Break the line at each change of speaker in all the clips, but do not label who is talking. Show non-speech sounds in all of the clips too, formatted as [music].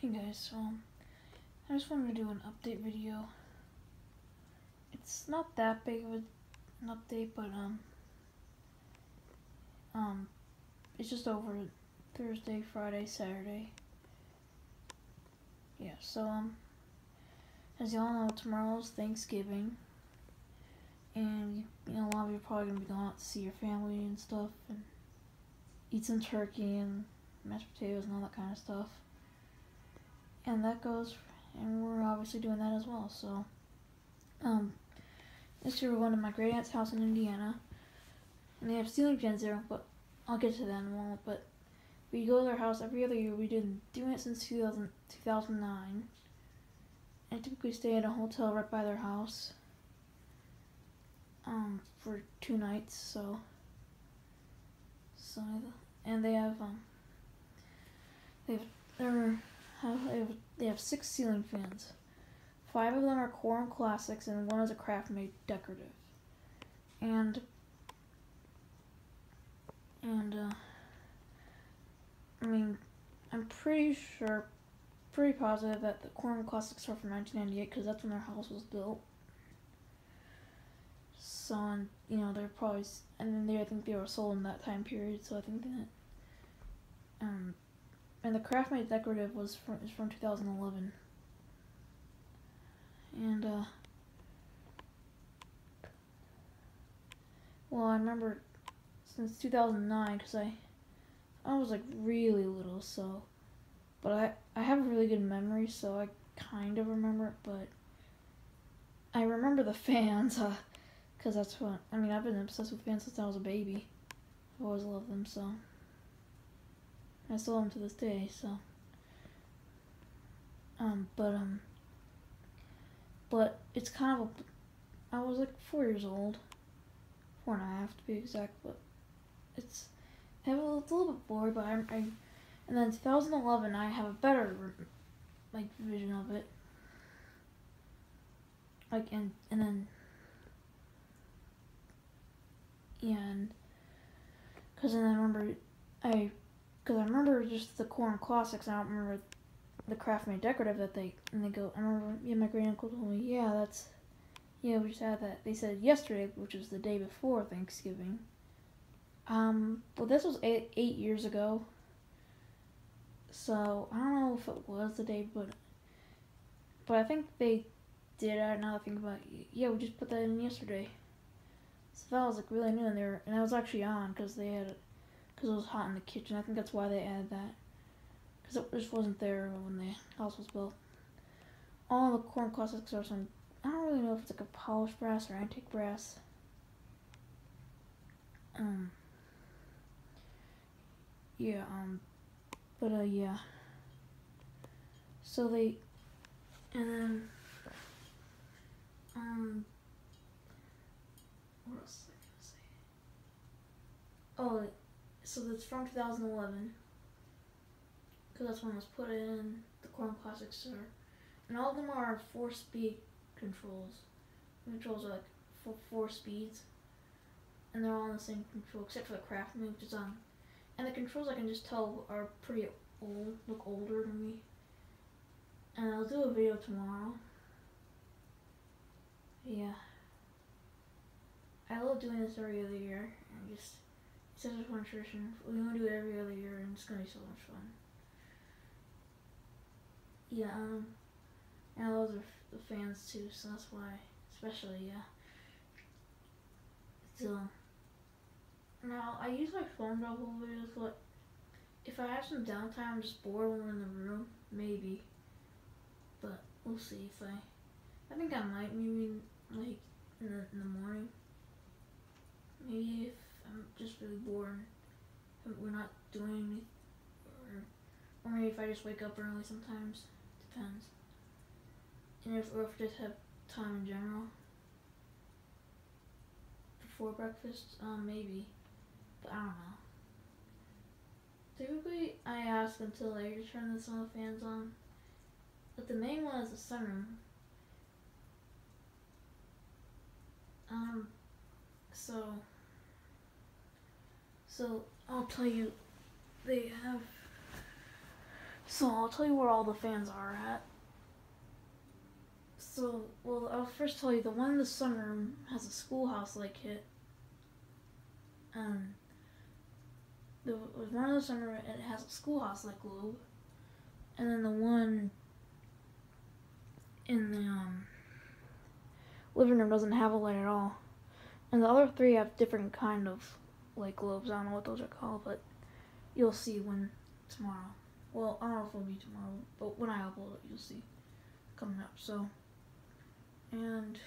Hey guys, so I just wanted to do an update video. It's not that big of an update, but um, um, it's just over Thursday, Friday, Saturday. Yeah, so um, as y'all know, tomorrow's Thanksgiving, and you know a lot of you are probably gonna be going out to see your family and stuff, and eat some turkey and mashed potatoes and all that kind of stuff and that goes, and we're obviously doing that as well. So, um, this year we're going to my great aunt's house in Indiana, and they have ceiling fans there. But I'll get to that in a moment. But we go to their house every other year. We've been doing it since 2000, 2009. and typically stay at a hotel right by their house. Um, for two nights. So, so, and they have um, they have their they have six ceiling fans. Five of them are Quorum Classics, and one is a Craftmade Decorative. And and uh, I mean, I'm pretty sure, pretty positive that the Quorum Classics are from 1998 because that's when their house was built. So, and, you know, they're probably, and then they, I think they were sold in that time period. So I think that, um, and the Craftmade Decorative was from is from 2011. And uh well, I remember since 2009 cuz I I was like really little, so but I I have a really good memory, so I kind of remember it, but I remember the [laughs] fans uh cuz that's what I mean, I've been obsessed with fans since I was a baby. I've always loved them, so I still am to this day, so. Um, but, um, but it's kind of a, I was like four years old, four and a half to be exact, but it's, I have a, a little bit bored, but I'm, I, and then 2011, I have a better, like, vision of it. Like, and, and then, and, because then I remember I because I remember just the Quorum Classics. I don't remember the Craftmade Decorative that they and they go. I remember yeah, my great uncle told me yeah that's yeah we just had that. They said yesterday, which was the day before Thanksgiving. Um, well, this was eight, eight years ago. So I don't know if it was the day, but but I think they did. I now I think about it. Yeah, we just put that in yesterday. So that was like really new, and there, and I was actually on because they had because it was hot in the kitchen. I think that's why they added that. Because it just wasn't there when the house was built. All the Quorum Classics are some, I don't really know if it's like a polished brass or antique brass. Um, yeah, um, but uh, yeah. So they, and then, um, what else was I gonna say? Oh, so that's from 2011 because that's when it was put in the Quorum Classic Store. And all of them are four speed controls. The controls are like four, four speeds. And they're all on the same control except for the Craftmade, which is on. And the controls I can just tell are pretty old, look older to me. And I'll do a video tomorrow. Yeah. I love doing this every other year and just such a fun tradition. We want to do it every other year, and it's gonna be so much fun. Yeah, um, and I love the, the fans too, so that's why, especially, yeah. So, now I use my phone double videos, but if I have some downtime, I'm just bored when we're in the room, maybe. But we'll see if I, I think I might, maybe like in the, in the morning. Maybe if I'm just really bored. We're not doing anything. Or, or maybe if I just wake up early sometimes. Depends. And if, or if I just have time in general. Before breakfast, um, maybe. But I don't know. Typically, I ask until later to turn the sun fans on. But the main one is the sunroom. Um, so so I'll tell you, they have So I'll tell you where all the fans are at. So, well, I'll first tell you the one in the sunroom has a schoolhouse-like hit. Um, the one in the sunroom it has a schoolhouse-like globe, and then the one in the um, living room doesn't have a light at all, and the other three have different kind of like globes. I don't know what those are called, but you'll see when tomorrow. Well, I don't know if it'll be tomorrow, but when I upload it, you'll see coming up. So, and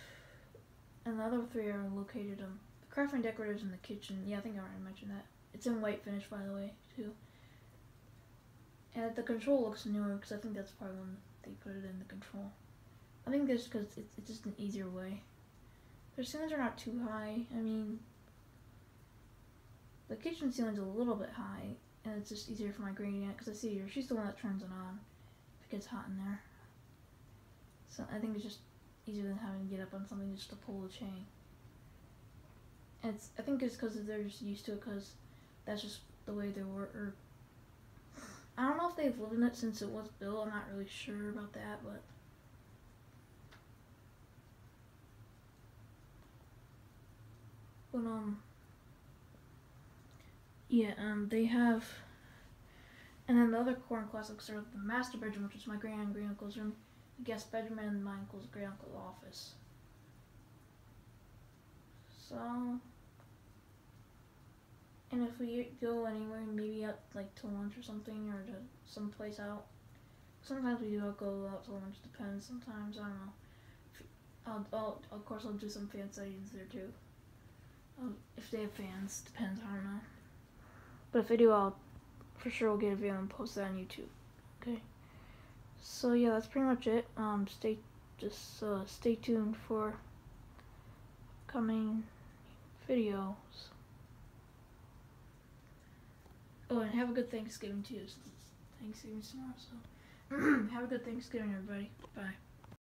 and the other three are located um the Craftmade Decorative in the kitchen. Yeah, I think I already mentioned that. It's in white finish, by the way, too. And the control looks newer because I think that's probably when they put it in the control. I think that's because it's, it's just an easier way. Their ceilings are not too high. I mean, the kitchen ceiling's a little bit high, and it's just easier for my gradient because I see her. She's the one that turns it on if it gets hot in there. So I think it's just easier than having to get up on something just to pull the chain. And it's I think it's because they're just used to it because that's just the way they were. Or I don't know if they've lived in it since it was built. I'm not really sure about that, but. But um. Yeah, um, they have. And then the other Quorum Classics are the master bedroom, which is my grand and great uncle's room, the guest bedroom, and my uncle's great uncle's office. So. And if we go anywhere, maybe out like to lunch or something, or to some place out. Sometimes we do go out to lunch. Depends. Sometimes I don't know. I'll, I'll of course I'll do some fan sightings there too. Um, if they have fans, depends. I don't know. But if I do, I'll for sure will get a video and post that on YouTube. Okay. So yeah, that's pretty much it. Um, stay just uh, stay tuned for coming videos. Oh, and have a good Thanksgiving too. Thanksgiving tomorrow, so [clears throat] have a good Thanksgiving, everybody. Bye.